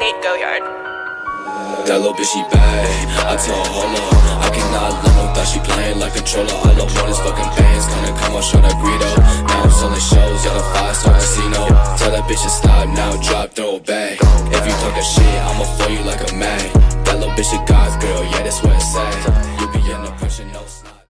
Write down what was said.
Nate Goyard. That little bitch, she bad. I tell her, hold up. I cannot let no thought she playing like controller. All I want is fucking bands. Gonna come on, show that Greedo. Now I'm selling shows, at a five star casino. Tell that bitch to stop now, drop, throw it back. If you talking shit, I'ma throw you like a mag. That little bitch, a God's girl, yeah, that's what it say.